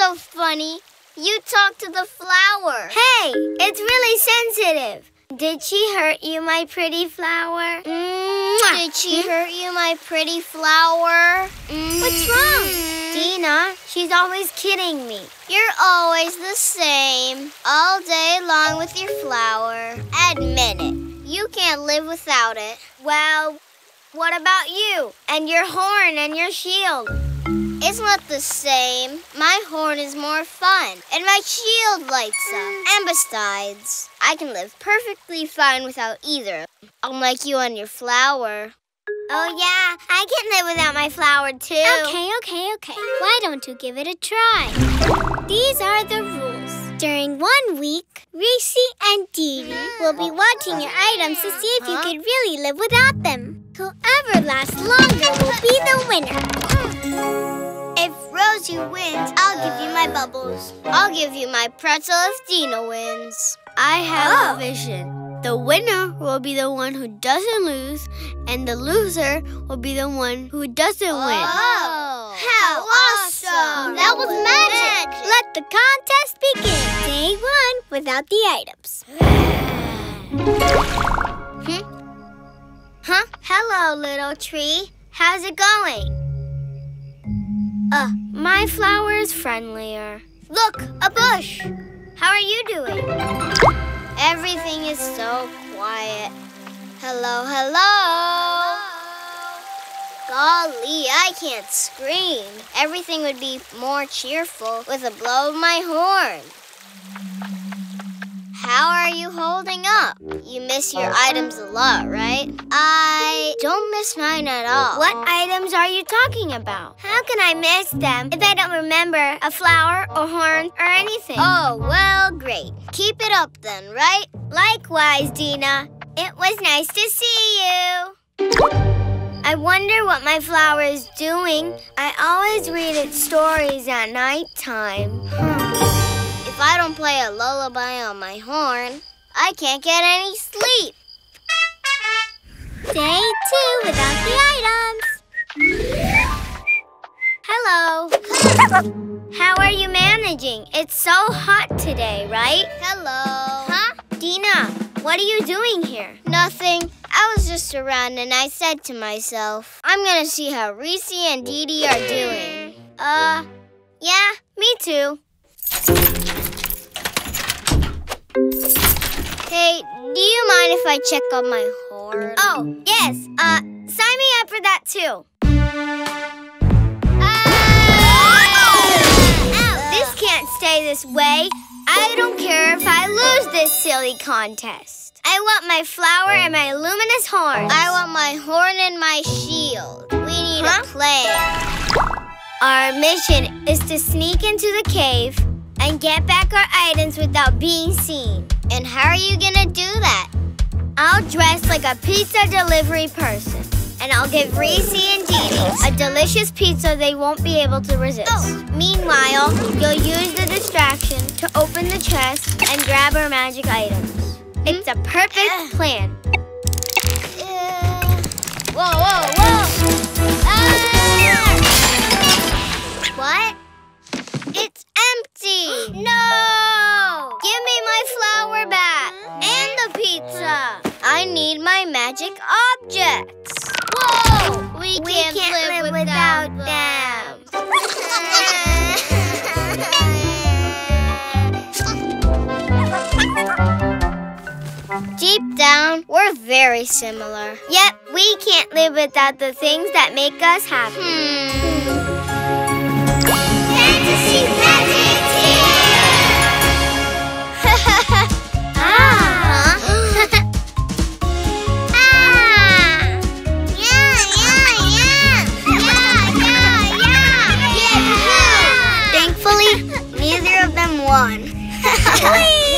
so funny. You talk to the flower. Hey, it's really sensitive. Did she hurt you, my pretty flower? Mwah. Did she hmm? hurt you, my pretty flower? What's wrong? Mm-hmm. Dina, she's always kidding me. You're always the same, all day long with your flower. Admit it. You can't live without it. Well, what about you? And your horn and your shield? It's not the same. My horn is more fun, and my shield lights up. And besides, I can live perfectly fine without either, unlike you and your flower. Oh, yeah, I can live without my flower, too. Okay, okay, okay. Why don't you give it a try? These are the rules. During one week, Reese and Dee Dee will be watching your items to see if you could really live without them. Whoever lasts longer will be the winner. If Rosie wins, I'll give you my bubbles. I'll give you my pretzel if Dina wins. I have Oh. a vision. The winner will be the one who doesn't lose, and the loser will be the one who doesn't win. Oh, how awesome! That was magic! Let the contest begin. Day one without the items. Hmm? Huh? Hello, little tree. How's it going? Uh, my flower is friendlier. Look, a bush. How are you doing? Everything is so quiet. Hello, hello. Golly, I can't scream. Everything would be more cheerful with a blow of my horn. How are you holding up? Miss your items a lot, right? I don't miss mine at all. What items are you talking about? How can I miss them if I don't remember a flower or horn or anything? Oh, well, great. Keep it up then, right? Likewise, Dina. It was nice to see you. I wonder what my flower is doing. I always read its stories at nighttime. Hmm. If I don't play a lullaby on my horn, I can't get any sleep. Day two without the items. Hello. How are you managing? It's so hot today, right? Hello. Huh? Dina, what are you doing here? Nothing. I was just around and I said to myself, I'm gonna see how Reese and Dee Dee are doing. Uh, yeah, me too. Mind if I check on my horn? Oh, yes. Uh, sign me up for that too. Ow! This can't stay this way. I don't care if I lose this silly contest. I want my flower and my luminous horn. I want my horn and my shield. We need a plan. Our mission is to sneak into the cave and get back our items without being seen. And how are you gonna do that? I'll dress like a pizza delivery person. And I'll give Reese and Dee Dee a delicious pizza they won't be able to resist. Meanwhile, you'll use the distraction to open the chest and grab our magic items. It's a perfect plan. Whoa, whoa, whoa! Ah! What? It's empty! No! Give me my flower back! And the pizza! I need my magic objects! Whoa! We can't, live, without, them. Deep down, we're very similar. Yet, we can't live without the things that make us happy. Hmm. Please!